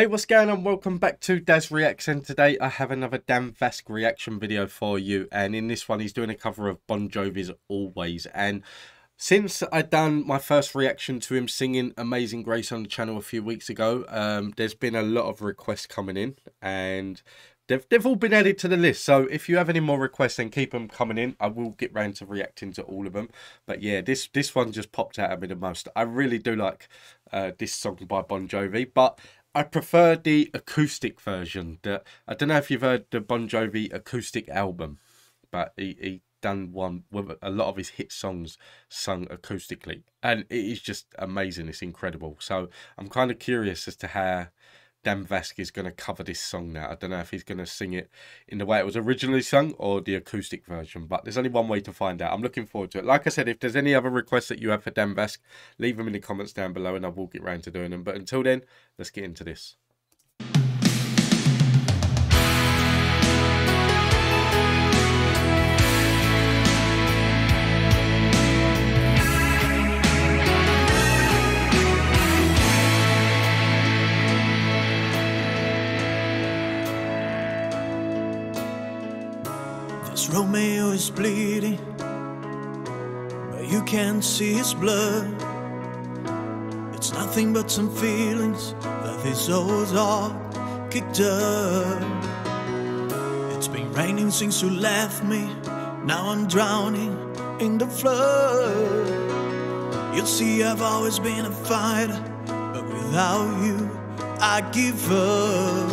Hey, what's going on? Welcome back to Daz Reacts, and today I have another Dan Vasc reaction video for you. And in this one, he's doing a cover of Bon Jovi's Always. And since I done my first reaction to him singing Amazing Grace on the channel a few weeks ago, um, there's been a lot of requests coming in, and they've, they've all been added to the list. So if you have any more requests, then keep them coming in. I will get round to reacting to all of them. But yeah, this this one just popped out at me the most. I really do like uh, this song by Bon Jovi, but I prefer the acoustic version. That I don't know if you've heard the Bon Jovi acoustic album, but he, he done one with a lot of his hit songs sung acoustically, and it is just amazing. It's incredible. So I'm kind of curious as to how Dan is going to cover this song now. I don't know if he's going to sing it in the way it was originally sung or the acoustic version, but there's only one way to find out. I'm looking forward to it. Like I said, if there's any other requests that you have for Dan leave them in the comments down below and I will get round to doing them. But until then, let's get into this. Romeo is bleeding, but you can't see his blood. It's nothing but some feelings that his old dog kicked up. It's been raining since you left me, now I'm drowning in the flood. You'll see I've always been a fighter, but without you, I give up.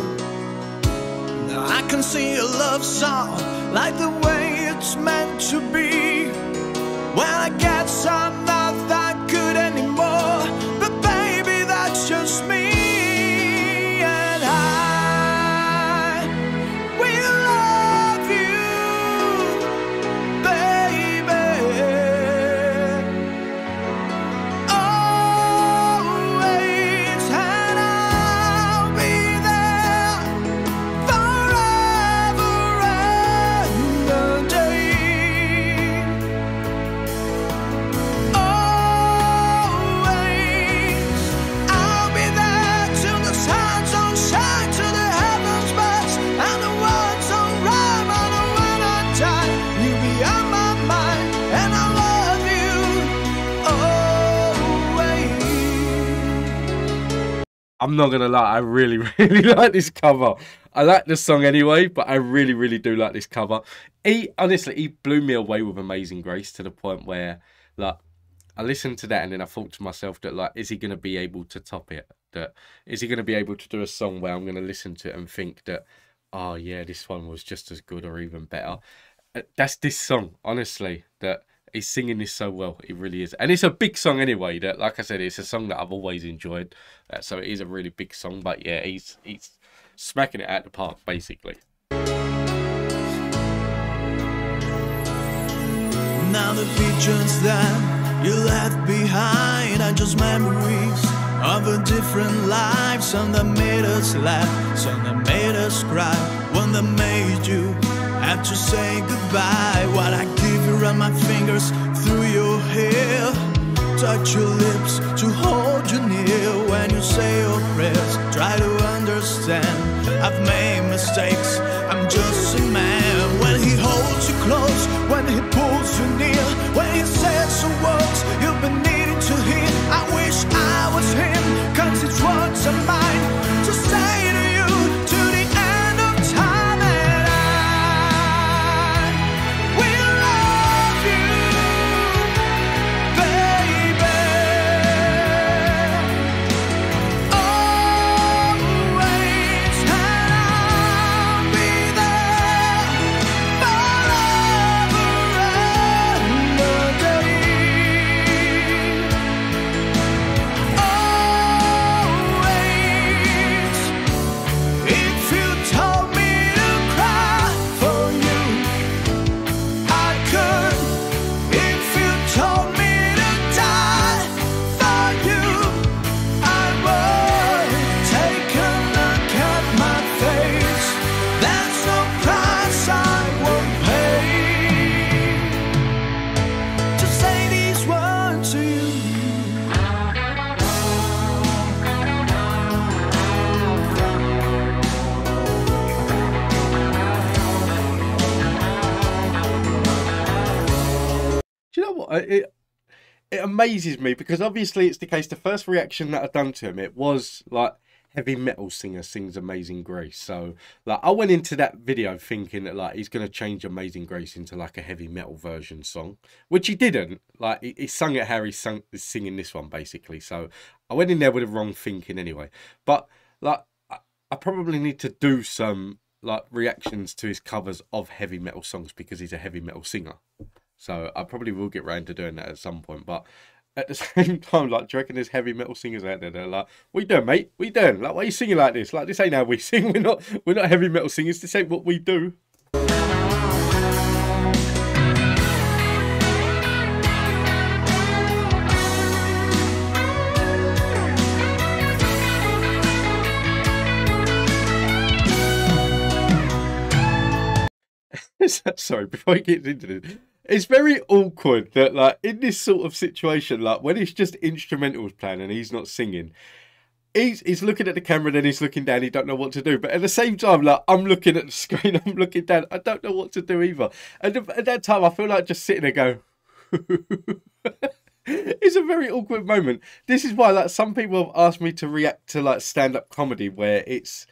Now I can sing a love song like the way it's meant to be. When I get some I'm not gonna lie, I really, really like this cover. I like this song anyway, but I really, really do like this cover. He honestly, he blew me away with Amazing Grace to the point where, like, I listened to that and then I thought to myself that, like, is he gonna be able to top it? That is he gonna be able to do a song where I'm gonna listen to it and think that, oh yeah, this one was just as good or even better. Uh, that's this song, honestly. That he's singing this so well. It really is, and it's a big song anyway. That, like I said, it's a song that I've always enjoyed. Uh, so it is a really big song. But yeah, he's he's smacking it out the park basically. Now the pictures that you left behind are just memories of a different life. Some that made us laugh, some that made us cry, one that made you have to say goodbye. while I give you run my fingers through your hair, touch your lips to hold you near when you say your prayers. Try to understand. I've made mistakes. I'm just a man. When he holds you close, when he pulls you near, when he says some words you've been needing to hear. I wish I was him, cause it's words of mine amazes me because obviously it's the case. The first reaction that I've done to him, it was like heavy metal singer sings Amazing Grace. So like I went into that video thinking that like he's gonna change Amazing Grace into like a heavy metal version song, which he didn't. Like he, he sung it how he's sung, singing this one basically. So I went in there with the wrong thinking anyway. But like I, I probably need to do some like reactions to his covers of heavy metal songs because he's a heavy metal singer. So I probably will get round to doing that at some point. But at the same time, like, do you reckon there's heavy metal singers out there that are like, "What you doing, mate? What you doing? Like, why are you singing like this? Like, this ain't how we sing. We're not, we're not heavy metal singers. This ain't what we do." Sorry, before I get into this, it's very awkward that like in this sort of situation, like when it's just instrumentals playing and he's not singing, he's he's looking at the camera, then he's looking down, he don't know what to do. But at the same time, like I'm looking at the screen, I'm looking down, I don't know what to do either. And at that time, I feel like just sitting there go. it's a very awkward moment. This is why, like, some people have asked me to react to like stand-up comedy where it's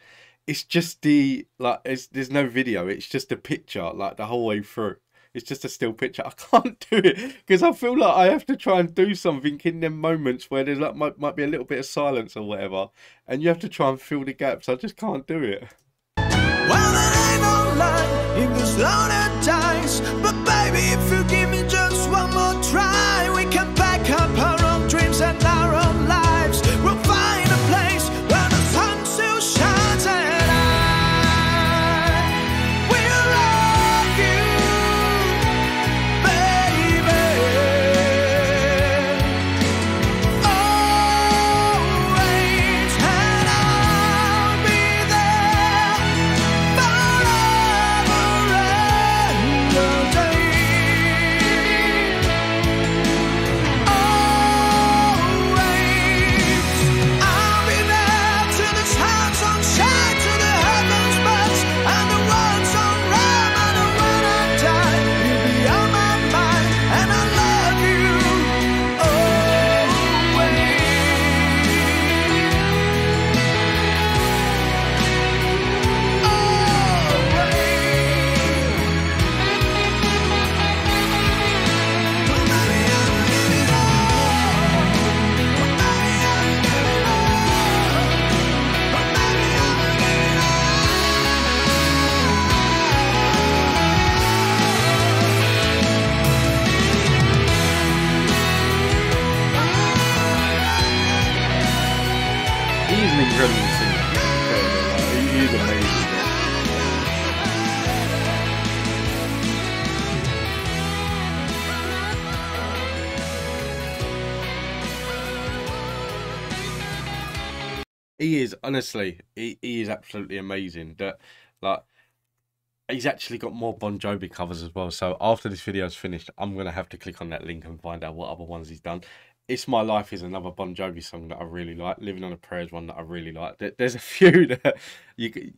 it's just the like there's no video, it's just a picture like the whole way through. It's just a still picture. I can't do it because I feel like I have to try and do something in them moments where there's like might, might be a little bit of silence or whatever, and you have to try and fill the gaps. I just can't do it. Well, He's an incredible singer. He is amazing. He is honestly, he, he is absolutely amazing. That like he's actually got more Bon Jovi covers as well. So after this video is finished, I'm gonna have to click on that link and find out what other ones he's done. It's My Life is another Bon Jovi song that I really like. Living on a Prayer is one that I really like. There's a few that you. c-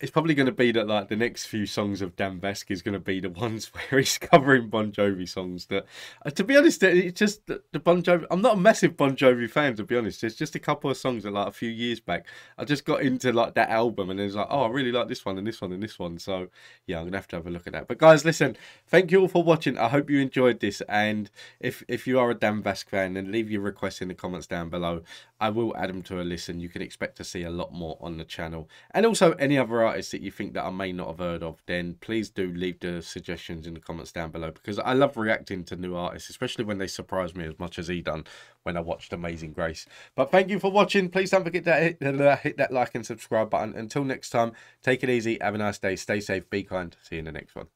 It's probably going to be that like the next few songs of Dan Vasc is going to be the ones where he's covering Bon Jovi songs. That, uh, to be honest, it's just the, the Bon Jovi. I'm not a massive Bon Jovi fan, to be honest. There's just a couple of songs that like a few years back, I just got into like that album and it was like, oh, I really like this one and this one and this one. So yeah, I'm gonna have to have a look at that. But guys, listen, thank you all for watching. I hope you enjoyed this. And if if you are a Dan Vasc fan, then leave your requests in the comments down below. I will add them to a list, and you can expect to see a lot more on the channel. And also any other artists that you think that I may not have heard of, then please do leave the suggestions in the comments down below because I love reacting to new artists, especially when they surprise me as much as he done when I watched Amazing Grace. But thank you for watching. Please don't forget to hit, hit that like and subscribe button. Until next time, take it easy. Have a nice day. Stay safe. Be kind. See you in the next one.